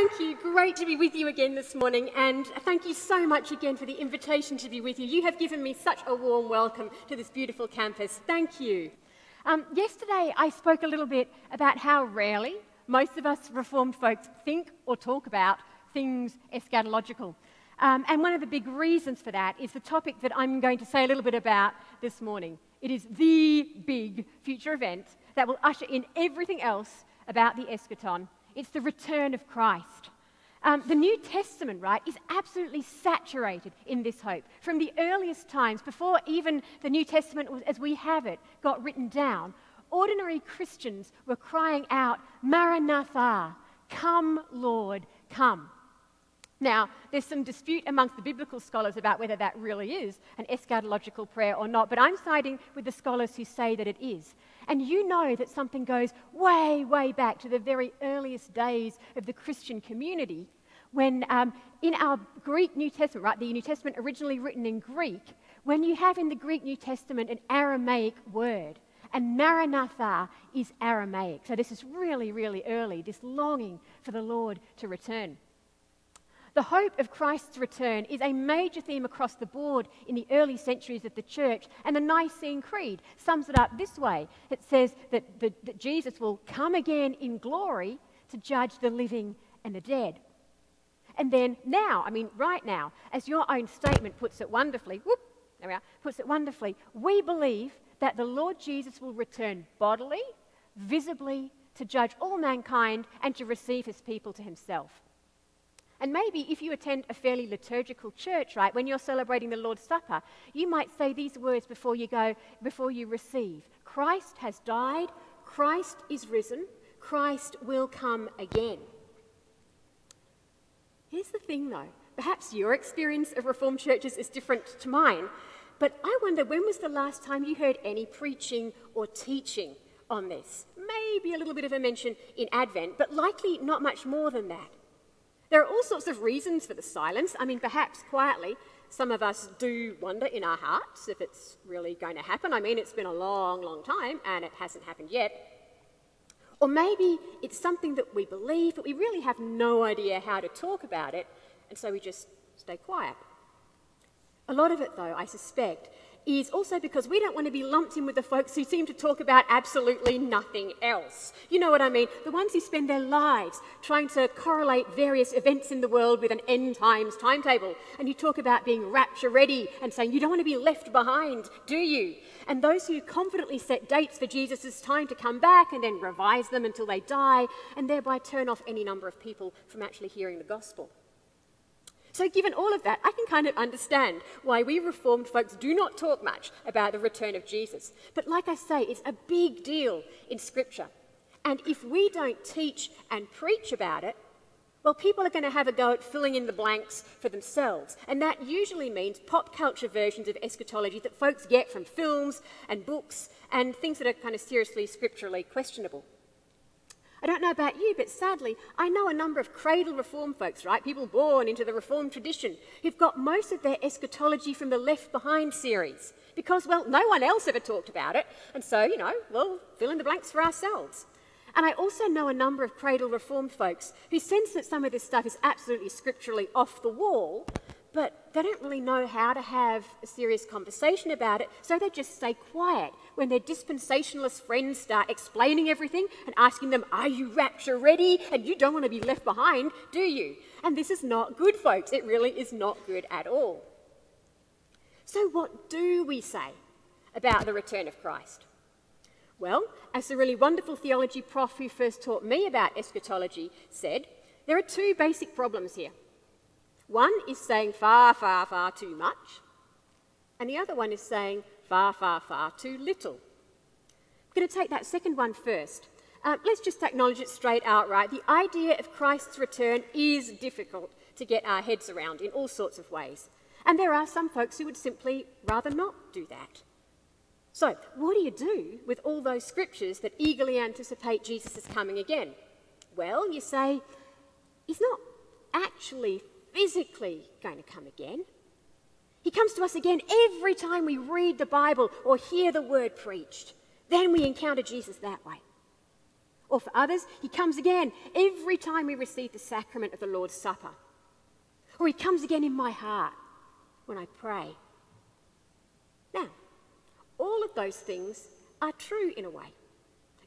thank you. Great to be with you again this morning, and thank you so much again for the invitation to be with you. You have given me such a warm welcome to this beautiful campus. Thank you. Um, yesterday, I spoke a little bit about how rarely most of us Reformed folks think or talk about things eschatological. Um, and one of the big reasons for that is the topic that I'm going to say a little bit about this morning. It is the big future event that will usher in everything else about the eschaton it's the return of Christ. Um, the New Testament, right, is absolutely saturated in this hope. From the earliest times, before even the New Testament as we have it got written down, ordinary Christians were crying out, Maranatha, come, Lord, come. Now, there's some dispute amongst the biblical scholars about whether that really is an eschatological prayer or not, but I'm siding with the scholars who say that it is. And you know that something goes way, way back to the very earliest days of the Christian community when um, in our Greek New Testament, right, the New Testament originally written in Greek, when you have in the Greek New Testament an Aramaic word, and Maranatha is Aramaic. So this is really, really early, this longing for the Lord to return. The hope of Christ's return is a major theme across the board in the early centuries of the church, and the Nicene Creed sums it up this way it says that, that, that Jesus will come again in glory to judge the living and the dead. And then now, I mean, right now, as your own statement puts it wonderfully, whoop, there we are, puts it wonderfully, we believe that the Lord Jesus will return bodily, visibly, to judge all mankind and to receive his people to himself. And maybe if you attend a fairly liturgical church, right, when you're celebrating the Lord's Supper, you might say these words before you go, before you receive Christ has died, Christ is risen, Christ will come again. Here's the thing though perhaps your experience of Reformed churches is different to mine, but I wonder when was the last time you heard any preaching or teaching on this? Maybe a little bit of a mention in Advent, but likely not much more than that. There are all sorts of reasons for the silence. I mean, perhaps quietly, some of us do wonder in our hearts if it's really going to happen. I mean, it's been a long, long time and it hasn't happened yet. Or maybe it's something that we believe, but we really have no idea how to talk about it, and so we just stay quiet. A lot of it, though, I suspect, is also because we don't want to be lumped in with the folks who seem to talk about absolutely nothing else. You know what I mean? The ones who spend their lives trying to correlate various events in the world with an end times timetable. And you talk about being rapture ready and saying you don't want to be left behind, do you? And those who confidently set dates for Jesus' time to come back and then revise them until they die and thereby turn off any number of people from actually hearing the gospel. So, given all of that, I can kind of understand why we Reformed folks do not talk much about the return of Jesus. But, like I say, it's a big deal in Scripture. And if we don't teach and preach about it, well, people are going to have a go at filling in the blanks for themselves. And that usually means pop culture versions of eschatology that folks get from films and books and things that are kind of seriously scripturally questionable. I don't know about you, but sadly, I know a number of cradle reform folks, right? People born into the reform tradition, who've got most of their eschatology from the Left Behind series. Because, well, no one else ever talked about it. And so, you know, we'll fill in the blanks for ourselves. And I also know a number of cradle reform folks who sense that some of this stuff is absolutely scripturally off the wall, but they don't really know how to have a serious conversation about it, so they just stay quiet when their dispensationalist friends start explaining everything and asking them, Are you rapture ready? And you don't want to be left behind, do you? And this is not good, folks. It really is not good at all. So, what do we say about the return of Christ? Well, as the really wonderful theology prof who first taught me about eschatology said, there are two basic problems here. One is saying far, far, far too much, and the other one is saying far, far, far too little. I'm going to take that second one first. Uh, let's just acknowledge it straight outright. The idea of Christ's return is difficult to get our heads around in all sorts of ways. And there are some folks who would simply rather not do that. So, what do you do with all those scriptures that eagerly anticipate Jesus' coming again? Well, you say, He's not actually physically going to come again. He comes to us again every time we read the Bible or hear the word preached. Then we encounter Jesus that way. Or for others, he comes again every time we receive the sacrament of the Lord's Supper. Or he comes again in my heart when I pray. Now, all of those things are true in a way.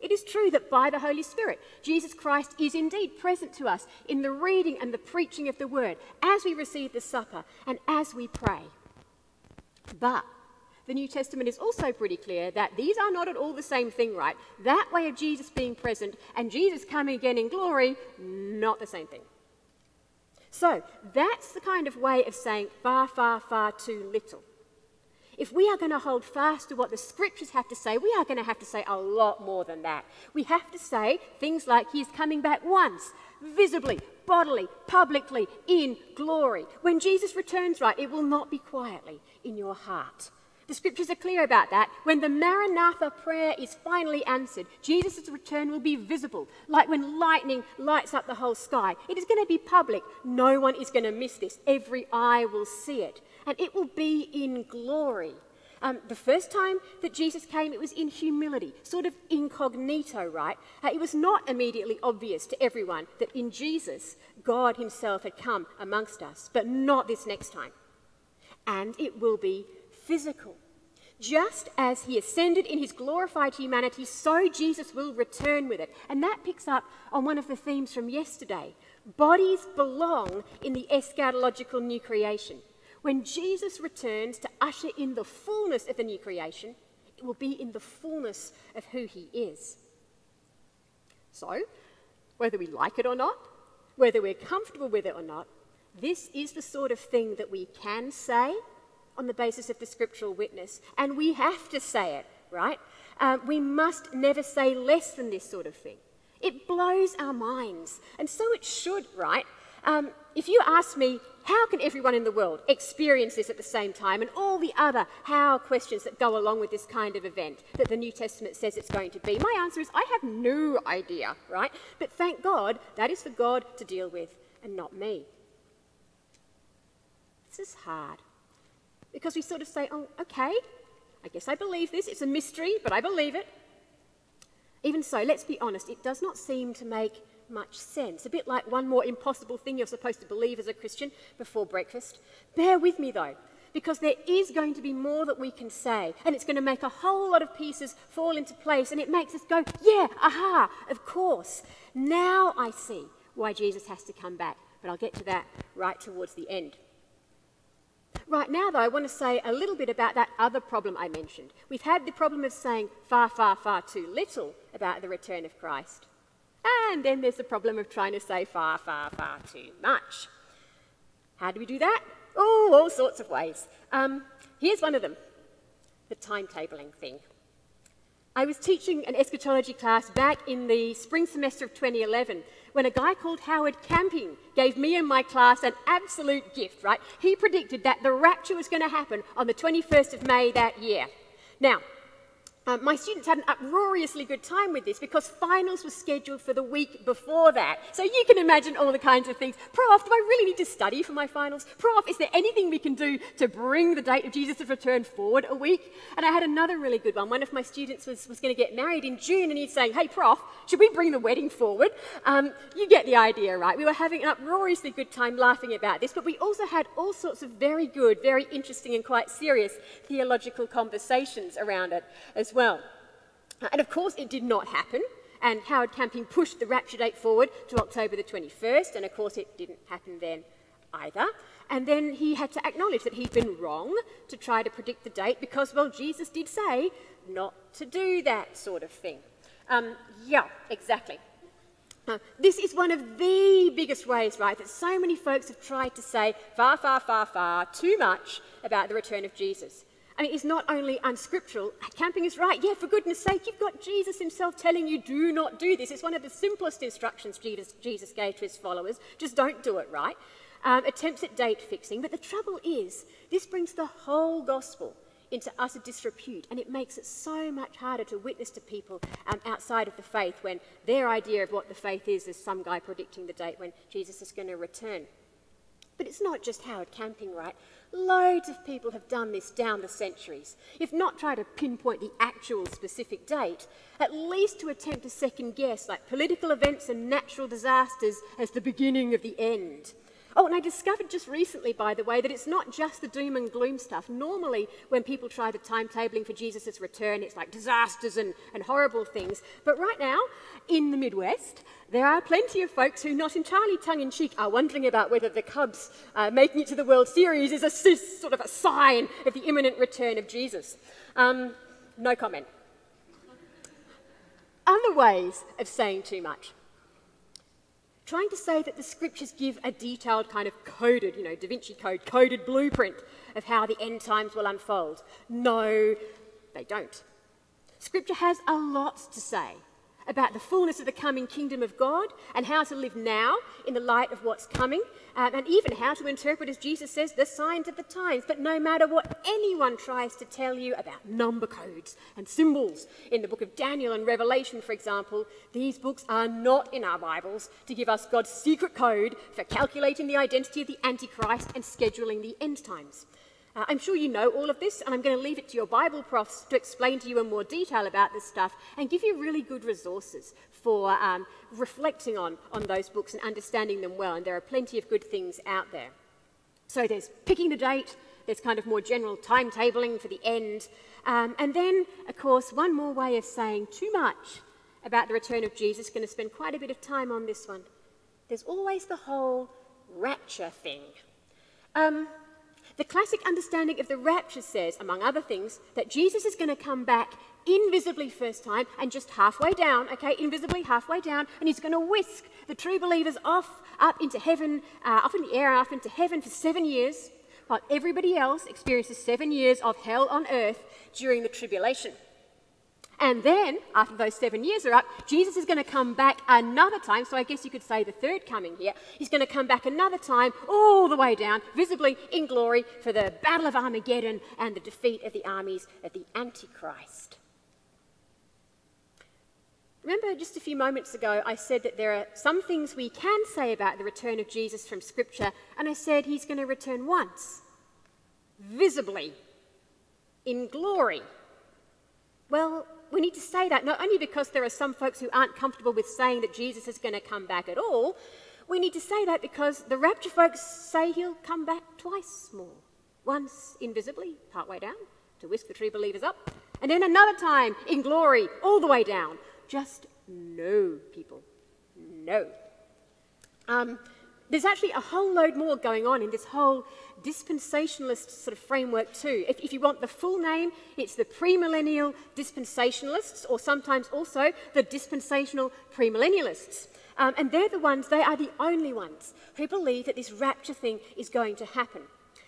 It is true that by the Holy Spirit, Jesus Christ is indeed present to us in the reading and the preaching of the word as we receive the supper and as we pray. But the New Testament is also pretty clear that these are not at all the same thing, right? That way of Jesus being present and Jesus coming again in glory, not the same thing. So that's the kind of way of saying far, far, far too little. If we are going to hold fast to what the scriptures have to say, we are going to have to say a lot more than that. We have to say things like, He is coming back once, visibly, bodily, publicly, in glory. When Jesus returns, right, it will not be quietly in your heart. The scriptures are clear about that. When the Maranatha prayer is finally answered, Jesus' return will be visible, like when lightning lights up the whole sky. It is going to be public. No one is going to miss this. Every eye will see it and it will be in glory. Um, the first time that Jesus came, it was in humility, sort of incognito, right? Uh, it was not immediately obvious to everyone that in Jesus, God Himself had come amongst us, but not this next time. And it will be physical. Just as He ascended in His glorified humanity, so Jesus will return with it. And that picks up on one of the themes from yesterday. Bodies belong in the eschatological new creation. When Jesus returns to usher in the fullness of the new creation, it will be in the fullness of who he is. So, whether we like it or not, whether we're comfortable with it or not, this is the sort of thing that we can say on the basis of the scriptural witness, and we have to say it, right? Um, we must never say less than this sort of thing. It blows our minds, and so it should, right? Um, if you ask me, how can everyone in the world experience this at the same time and all the other how questions that go along with this kind of event that the New Testament says it's going to be? My answer is I have no idea, right? But thank God that is for God to deal with and not me. This is hard because we sort of say, oh, okay, I guess I believe this. It's a mystery, but I believe it. Even so, let's be honest, it does not seem to make much sense. A bit like one more impossible thing you're supposed to believe as a Christian before breakfast. Bear with me though, because there is going to be more that we can say, and it's going to make a whole lot of pieces fall into place, and it makes us go, yeah, aha, of course. Now I see why Jesus has to come back, but I'll get to that right towards the end. Right now, though, I want to say a little bit about that other problem I mentioned. We've had the problem of saying far, far, far too little about the return of Christ. And then there's the problem of trying to say far, far, far too much. How do we do that? Oh, all sorts of ways. Um, here's one of them the timetabling thing. I was teaching an eschatology class back in the spring semester of 2011 when a guy called Harold Camping gave me and my class an absolute gift, right? He predicted that the rapture was going to happen on the 21st of May that year. Now, um, my students had an uproariously good time with this because finals were scheduled for the week before that. So you can imagine all the kinds of things. Prof, do I really need to study for my finals? Prof, is there anything we can do to bring the date of Jesus' return forward a week? And I had another really good one. One of my students was, was going to get married in June and he's saying, hey, Prof, should we bring the wedding forward? Um, you get the idea, right? We were having an uproariously good time laughing about this, but we also had all sorts of very good, very interesting, and quite serious theological conversations around it as well. And of course, it did not happen. And Harold Camping pushed the rapture date forward to October the 21st. And of course, it didn't happen then either. And then he had to acknowledge that he'd been wrong to try to predict the date because, well, Jesus did say not to do that sort of thing. Um, yeah, exactly. Uh, this is one of the biggest ways, right, that so many folks have tried to say far, far, far, far too much about the return of Jesus. I mean, it's not only unscriptural. Camping is right. Yeah, for goodness sake, you've got Jesus himself telling you, do not do this. It's one of the simplest instructions Jesus, Jesus gave to his followers. Just don't do it, right? Um, attempts at date fixing. But the trouble is, this brings the whole gospel into utter disrepute, and it makes it so much harder to witness to people um, outside of the faith when their idea of what the faith is is some guy predicting the date when Jesus is going to return. But it's not just Harold Camping, right? Loads of people have done this down the centuries, if not try to pinpoint the actual specific date, at least to attempt to second guess like political events and natural disasters as the beginning of the end. Oh, and I discovered just recently, by the way, that it's not just the doom and gloom stuff. Normally, when people try the timetabling for Jesus' return, it's like disasters and, and horrible things. But right now, in the Midwest, there are plenty of folks who, not entirely tongue in cheek, are wondering about whether the Cubs uh, making it to the World Series is a sort of a sign of the imminent return of Jesus. Um, no comment. Other ways of saying too much trying to say that the scriptures give a detailed kind of coded, you know, Da Vinci Code, coded blueprint of how the end times will unfold. No, they don't. Scripture has a lot to say about the fullness of the coming kingdom of God and how to live now in the light of what's coming, um, and even how to interpret, as Jesus says, the signs of the times. But no matter what anyone tries to tell you about number codes and symbols in the book of Daniel and Revelation, for example, these books are not in our Bibles to give us God's secret code for calculating the identity of the Antichrist and scheduling the end times. Uh, I'm sure you know all of this, and I'm going to leave it to your Bible profs to explain to you in more detail about this stuff and give you really good resources for um, reflecting on, on those books and understanding them well. And there are plenty of good things out there. So there's picking the date, there's kind of more general timetabling for the end. Um, and then, of course, one more way of saying too much about the return of Jesus, going to spend quite a bit of time on this one. There's always the whole rapture thing. Um, the classic understanding of the rapture says, among other things, that Jesus is going to come back invisibly first time and just halfway down, okay, invisibly halfway down, and he's going to whisk the true believers off up into heaven, uh, up in the air, up into heaven for seven years, while everybody else experiences seven years of hell on earth during the tribulation. And then, after those seven years are up, Jesus is going to come back another time. So I guess you could say the third coming here. He's going to come back another time, all the way down, visibly in glory, for the Battle of Armageddon and the defeat of the armies of the Antichrist. Remember just a few moments ago, I said that there are some things we can say about the return of Jesus from Scripture, and I said he's going to return once, visibly, in glory. Well, we need to say that not only because there are some folks who aren't comfortable with saying that Jesus is going to come back at all, we need to say that because the rapture folks say he'll come back twice more. Once invisibly, partway down, to whisk the true believers up, and then another time in glory, all the way down. Just no, people. No. Um, there's actually a whole load more going on in this whole dispensationalist sort of framework too. If, if you want the full name, it's the premillennial dispensationalists, or sometimes also the dispensational premillennialists. Um, and they're the ones, they are the only ones who believe that this rapture thing is going to happen.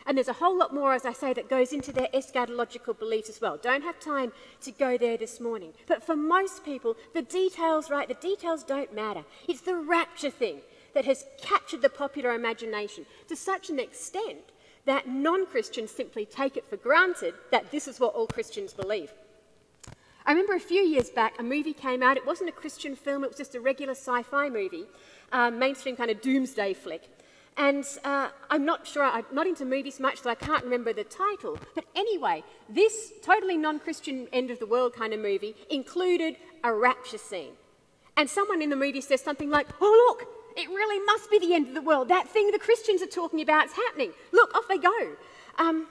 And there's a whole lot more, as I say, that goes into their eschatological beliefs as well. Don't have time to go there this morning. But for most people, the details, right, the details don't matter. It's the rapture thing that has captured the popular imagination to such an extent that non Christians simply take it for granted that this is what all Christians believe. I remember a few years back, a movie came out. It wasn't a Christian film, it was just a regular sci fi movie, um, mainstream kind of doomsday flick. And uh, I'm not sure, I'm not into movies much, so I can't remember the title. But anyway, this totally non Christian end of the world kind of movie included a rapture scene. And someone in the movie says something like, Oh, look, it really must be the end of the world. That thing the Christians are talking about is happening. Look, off they go. Um,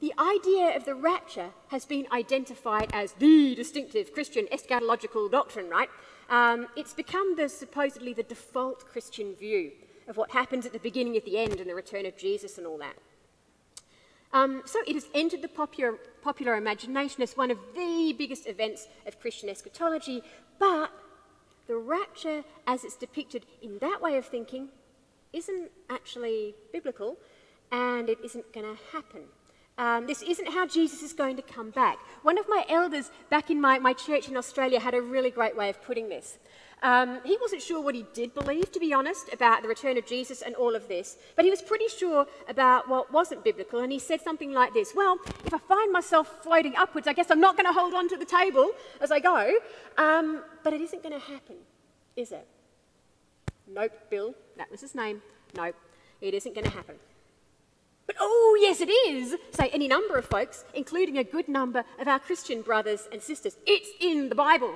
the idea of the rapture has been identified as the distinctive Christian eschatological doctrine, right? Um, it's become the supposedly the default Christian view of what happens at the beginning, of the end, and the return of Jesus and all that. Um, so it has entered the popular, popular imagination as one of the biggest events of Christian eschatology, but the rapture, as it's depicted in that way of thinking, isn't actually biblical and it isn't going to happen. Um, this isn't how Jesus is going to come back. One of my elders back in my, my church in Australia had a really great way of putting this. Um, he wasn't sure what he did believe, to be honest, about the return of Jesus and all of this, but he was pretty sure about what wasn't biblical. And he said something like this Well, if I find myself floating upwards, I guess I'm not going to hold on to the table as I go, um, but it isn't going to happen, is it? Nope, Bill, that was his name. Nope. It isn't going to happen. But oh, yes, it is, say any number of folks, including a good number of our Christian brothers and sisters. It's in the Bible.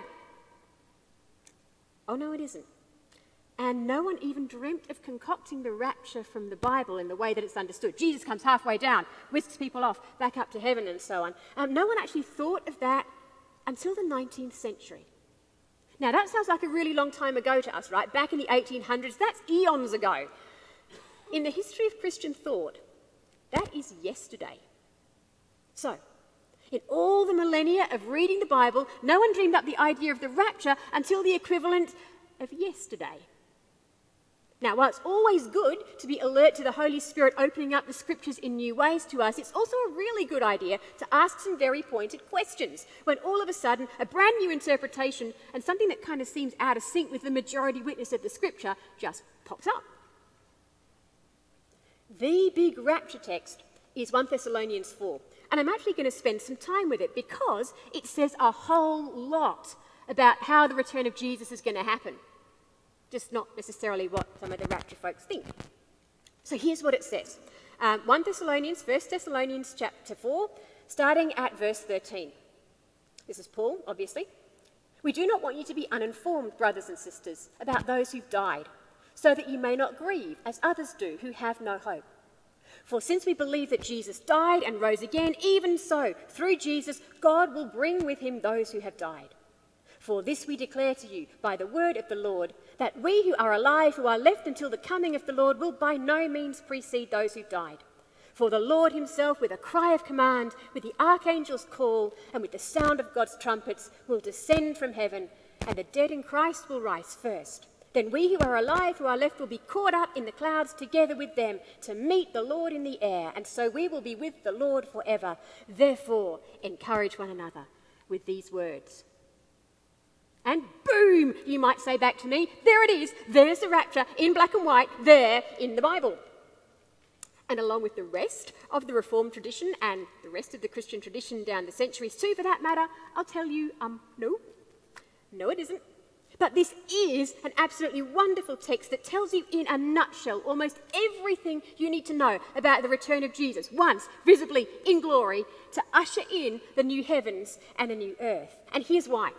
Oh, no, it isn't. And no one even dreamt of concocting the rapture from the Bible in the way that it's understood. Jesus comes halfway down, whisks people off, back up to heaven, and so on. Um, no one actually thought of that until the 19th century. Now, that sounds like a really long time ago to us, right? Back in the 1800s, that's eons ago. In the history of Christian thought, that is yesterday. So, in all the millennia of reading the Bible, no one dreamed up the idea of the rapture until the equivalent of yesterday. Now, while it's always good to be alert to the Holy Spirit opening up the scriptures in new ways to us, it's also a really good idea to ask some very pointed questions when all of a sudden a brand new interpretation and something that kind of seems out of sync with the majority witness of the scripture just pops up. The big rapture text is 1 Thessalonians 4. And I'm actually going to spend some time with it because it says a whole lot about how the return of Jesus is going to happen. Just not necessarily what some of the rapture folks think. So here's what it says um, 1 Thessalonians, 1 Thessalonians chapter 4, starting at verse 13. This is Paul, obviously. We do not want you to be uninformed, brothers and sisters, about those who've died so that you may not grieve as others do who have no hope. For since we believe that Jesus died and rose again, even so, through Jesus, God will bring with him those who have died. For this we declare to you by the word of the Lord, that we who are alive, who are left until the coming of the Lord, will by no means precede those who died. For the Lord himself, with a cry of command, with the archangel's call, and with the sound of God's trumpets, will descend from heaven, and the dead in Christ will rise first. Then we who are alive, who are left, will be caught up in the clouds together with them to meet the Lord in the air, and so we will be with the Lord forever. Therefore, encourage one another with these words. And boom, you might say back to me, there it is, there's the rapture in black and white, there in the Bible. And along with the rest of the Reformed tradition and the rest of the Christian tradition down the centuries too, for that matter, I'll tell you, um, no, no, it isn't. But this is an absolutely wonderful text that tells you in a nutshell almost everything you need to know about the return of Jesus, once visibly in glory, to usher in the new heavens and a new earth. And here's why.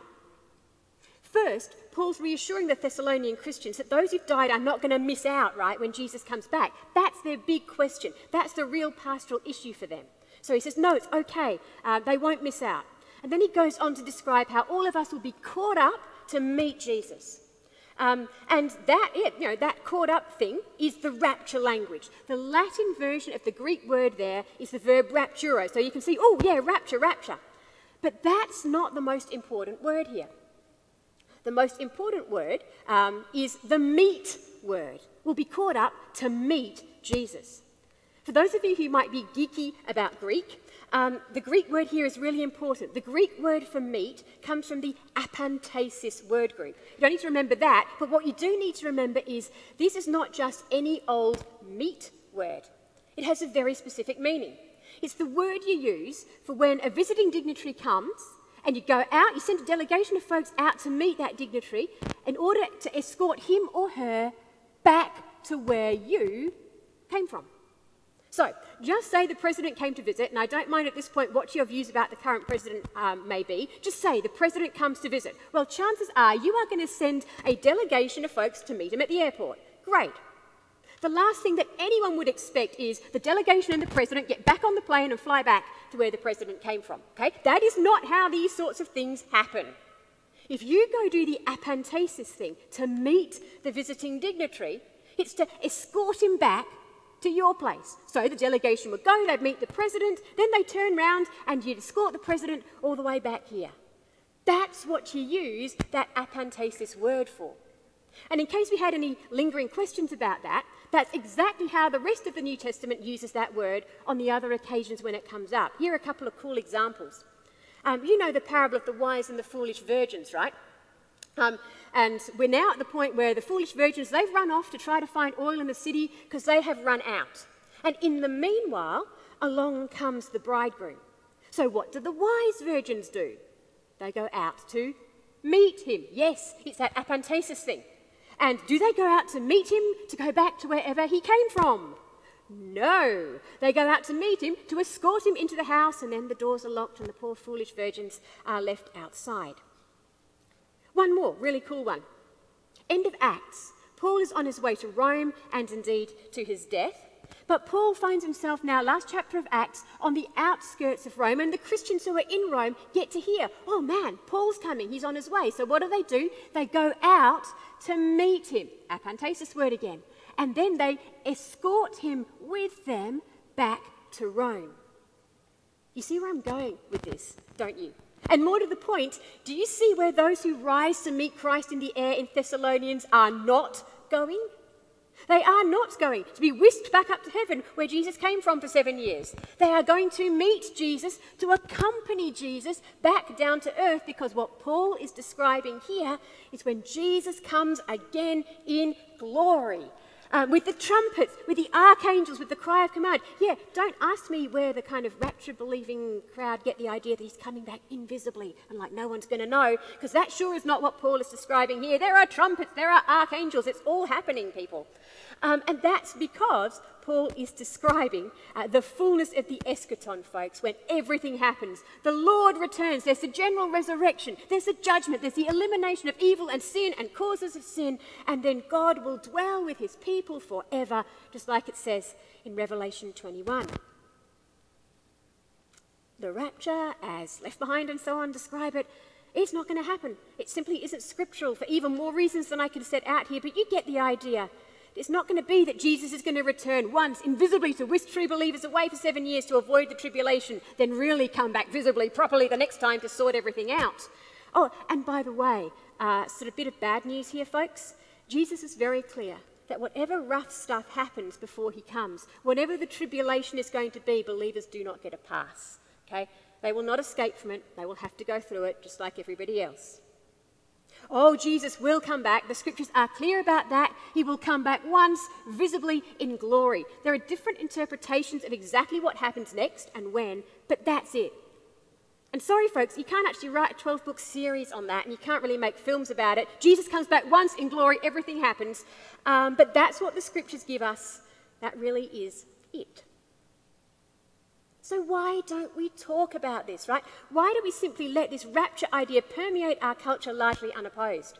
First, Paul's reassuring the Thessalonian Christians that those who've died are not going to miss out, right, when Jesus comes back. That's their big question. That's the real pastoral issue for them. So he says, no, it's okay. Uh, they won't miss out. And then he goes on to describe how all of us will be caught up to meet Jesus. Um, and that it, you know, that caught up thing is the rapture language. The Latin version of the Greek word there is the verb rapturo. So you can see, oh yeah, rapture, rapture. But that's not the most important word here. The most important word um, is the meet word. We'll be caught up to meet Jesus. For those of you who might be geeky about Greek, um, the Greek word here is really important. The Greek word for meet comes from the apantesis word group. You don't need to remember that, but what you do need to remember is this is not just any old meet word. It has a very specific meaning. It's the word you use for when a visiting dignitary comes and you go out, you send a delegation of folks out to meet that dignitary in order to escort him or her back to where you came from. So, just say the president came to visit, and I don't mind at this point what your views about the current president um, may be. Just say the president comes to visit. Well, chances are you are going to send a delegation of folks to meet him at the airport. Great. The last thing that anyone would expect is the delegation and the president get back on the plane and fly back to where the president came from. Okay? That is not how these sorts of things happen. If you go do the apantesis thing to meet the visiting dignitary, it's to escort him back to your place. So the delegation would go, they'd meet the president, then they'd turn round and you'd escort the president all the way back here. That's what you use that apantesis word for. And in case we had any lingering questions about that, that's exactly how the rest of the New Testament uses that word on the other occasions when it comes up. Here are a couple of cool examples. Um, you know the parable of the wise and the foolish virgins, right? Um, and we're now at the point where the foolish virgins, they've run off to try to find oil in the city because they have run out. And in the meanwhile, along comes the bridegroom. So what do the wise virgins do? They go out to meet him. Yes, it's that apantesis thing. And do they go out to meet him to go back to wherever he came from? No. They go out to meet him to escort him into the house, and then the doors are locked and the poor foolish virgins are left outside. One more, really cool one. End of Acts. Paul is on his way to Rome and indeed to his death. But Paul finds himself now, last chapter of Acts, on the outskirts of Rome, and the Christians who are in Rome get to hear, oh man, Paul's coming, he's on his way. So what do they do? They go out to meet him. Apantesis word again. And then they escort him with them back to Rome. You see where I'm going with this, don't you? And more to the point, do you see where those who rise to meet Christ in the air in Thessalonians are not going? They are not going to be whisked back up to heaven where Jesus came from for seven years. They are going to meet Jesus, to accompany Jesus back down to earth, because what Paul is describing here is when Jesus comes again in glory uh, with the trumpets, with the archangels, with the cry of command. Yeah, don't ask me where the kind of rapture believing crowd get the idea that he's coming back invisibly and like no one's going to know, because that sure is not what Paul is describing here. There are trumpets, there are archangels, it's all happening, people. Um, and that's because Paul is describing uh, the fullness of the eschaton, folks, when everything happens. The Lord returns, there's a general resurrection, there's a judgment, there's the elimination of evil and sin and causes of sin, and then God will dwell with his people forever, just like it says in Revelation 21. The rapture, as left behind and so on, describe it. It's not going to happen. It simply isn't scriptural for even more reasons than I can set out here, but you get the idea. It's not going to be that Jesus is going to return once invisibly to whisk true believers away for seven years to avoid the tribulation, then really come back visibly, properly the next time to sort everything out. Oh, and by the way, uh, sort of bit of bad news here, folks. Jesus is very clear that whatever rough stuff happens before he comes, whatever the tribulation is going to be, believers do not get a pass. Okay? They will not escape from it. They will have to go through it just like everybody else. Oh, Jesus will come back. The scriptures are clear about that. He will come back once, visibly in glory. There are different interpretations of exactly what happens next and when, but that's it. And sorry, folks, you can't actually write a 12 book series on that, and you can't really make films about it. Jesus comes back once in glory, everything happens. Um, but that's what the scriptures give us. That really is it. So, why don't we talk about this, right? Why do we simply let this rapture idea permeate our culture largely unopposed?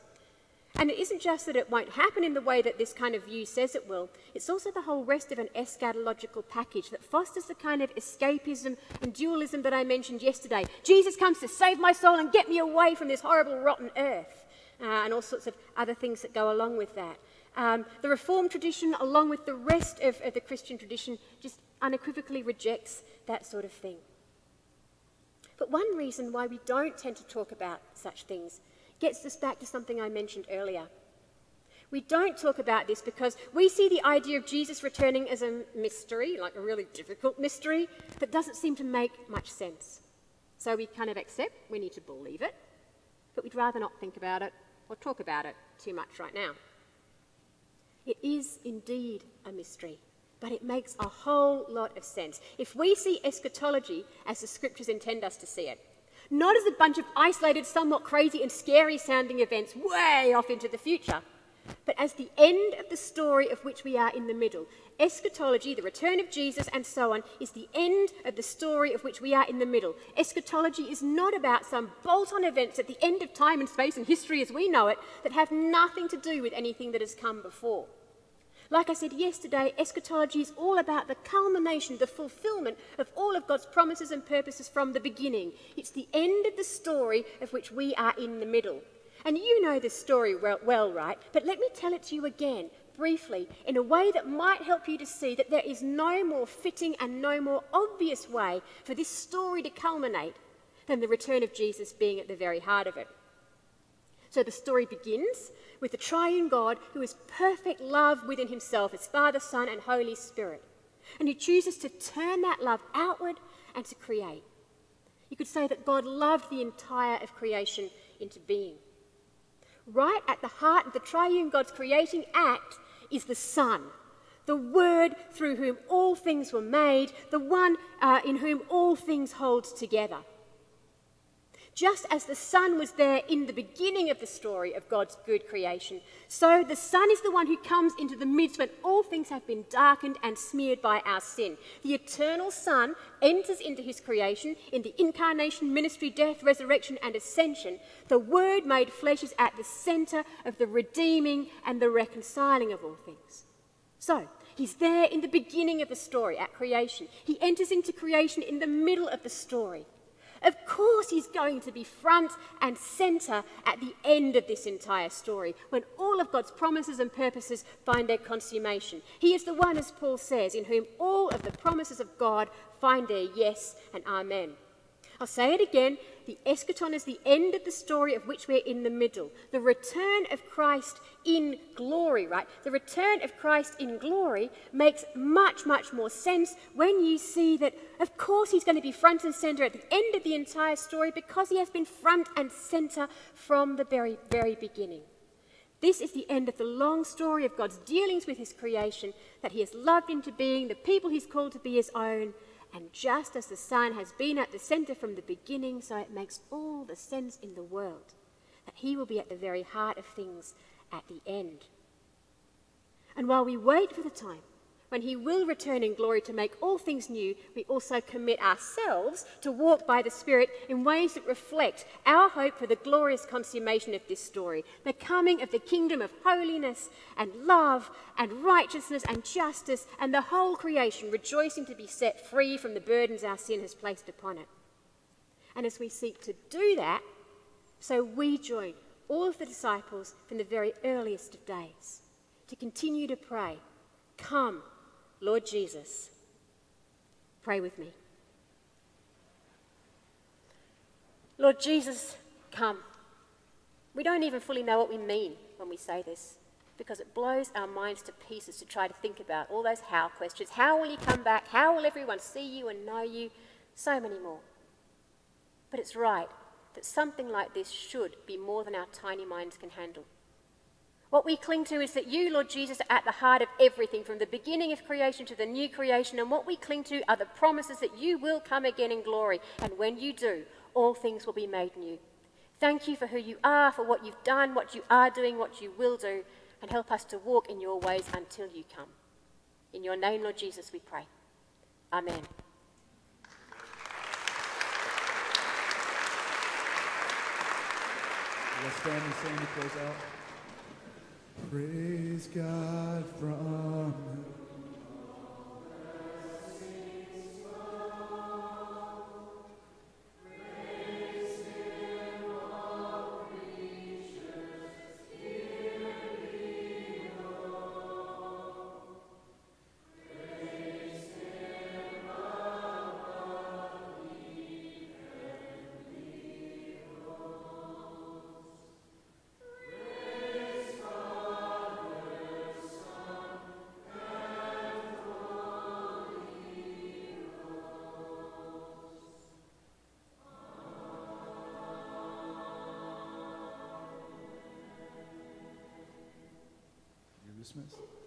And it isn't just that it won't happen in the way that this kind of view says it will, it's also the whole rest of an eschatological package that fosters the kind of escapism and dualism that I mentioned yesterday. Jesus comes to save my soul and get me away from this horrible, rotten earth, uh, and all sorts of other things that go along with that. Um, the Reformed tradition, along with the rest of, of the Christian tradition, just unequivocally rejects that sort of thing. But one reason why we don't tend to talk about such things gets us back to something I mentioned earlier. We don't talk about this because we see the idea of Jesus returning as a mystery, like a really difficult mystery, that doesn't seem to make much sense. So we kind of accept we need to believe it, but we'd rather not think about it or talk about it too much right now. It is indeed a mystery but it makes a whole lot of sense. If we see eschatology as the scriptures intend us to see it, not as a bunch of isolated, somewhat crazy and scary sounding events way off into the future, but as the end of the story of which we are in the middle. Eschatology, the return of Jesus, and so on, is the end of the story of which we are in the middle. Eschatology is not about some bolt on events at the end of time and space and history as we know it that have nothing to do with anything that has come before. Like I said yesterday, eschatology is all about the culmination, the fulfillment of all of God's promises and purposes from the beginning. It's the end of the story of which we are in the middle. And you know this story well, well, right? But let me tell it to you again, briefly, in a way that might help you to see that there is no more fitting and no more obvious way for this story to culminate than the return of Jesus being at the very heart of it. So the story begins with the triune God who is perfect love within himself as Father, Son, and Holy Spirit, and who chooses to turn that love outward and to create. You could say that God loved the entire of creation into being. Right at the heart of the triune God's creating act is the Son, the Word through whom all things were made, the one uh, in whom all things hold together. Just as the Son was there in the beginning of the story of God's good creation, so the Son is the one who comes into the midst when all things have been darkened and smeared by our sin. The eternal Son enters into his creation in the incarnation, ministry, death, resurrection, and ascension. The Word made flesh is at the center of the redeeming and the reconciling of all things. So, He's there in the beginning of the story at creation. He enters into creation in the middle of the story. Of course, he's going to be front and center at the end of this entire story when all of God's promises and purposes find their consummation. He is the one, as Paul says, in whom all of the promises of God find their yes and amen. I'll say it again the eschaton is the end of the story of which we're in the middle. The return of Christ in glory, right? The return of Christ in glory makes much, much more sense when you see that, of course, he's going to be front and center at the end of the entire story because he has been front and center from the very, very beginning. This is the end of the long story of God's dealings with his creation, that he has loved into being the people he's called to be his own, and just as the Son has been at the center from the beginning, so it makes all the sense in the world that he will be at the very heart of things at the end. And while we wait for the time when he will return in glory to make all things new, we also commit ourselves to walk by the Spirit in ways that reflect our hope for the glorious consummation of this story, the coming of the kingdom of holiness and love and righteousness and justice, and the whole creation rejoicing to be set free from the burdens our sin has placed upon it. And as we seek to do that, so we join all of the disciples from the very earliest of days to continue to pray, Come, Lord Jesus, pray with me. Lord Jesus, come. We don't even fully know what we mean when we say this because it blows our minds to pieces to try to think about all those how questions. How will you come back? How will everyone see you and know you? So many more. But it's right that something like this should be more than our tiny minds can handle. What we cling to is that you, Lord Jesus, are at the heart of everything, from the beginning of creation to the new creation. And what we cling to are the promises that you will come again in glory. And when you do, all things will be made new. Thank you for who you are, for what you've done, what you are doing, what you will do, and help us to walk in your ways until you come. In your name, Lord Jesus, we pray. Amen. Let's stand and sing close out. Praise God from dismissed.